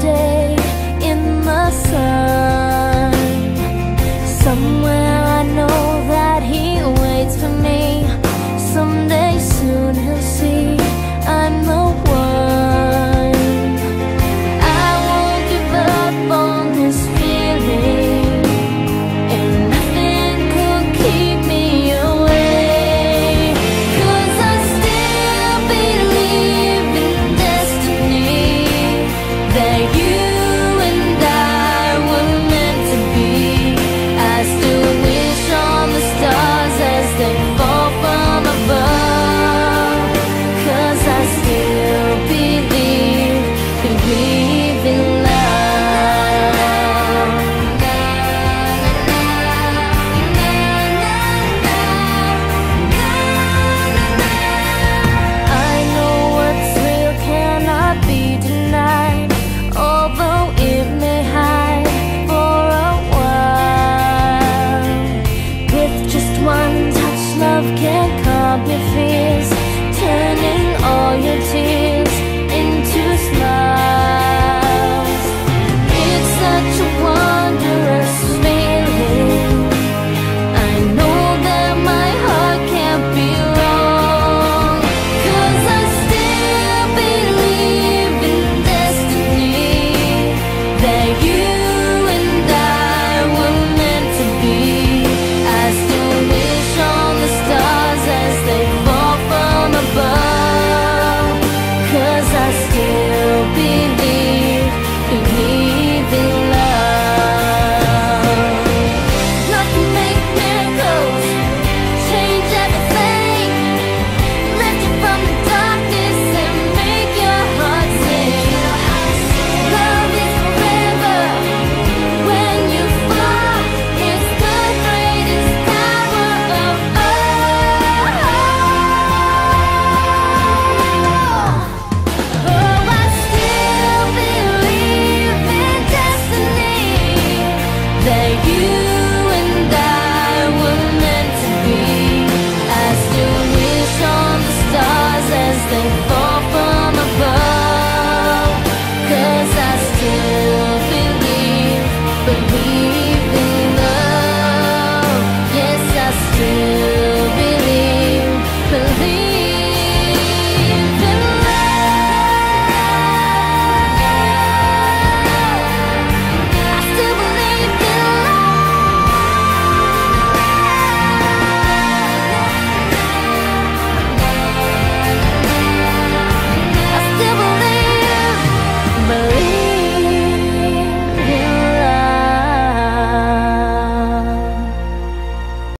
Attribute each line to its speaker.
Speaker 1: day in the sun.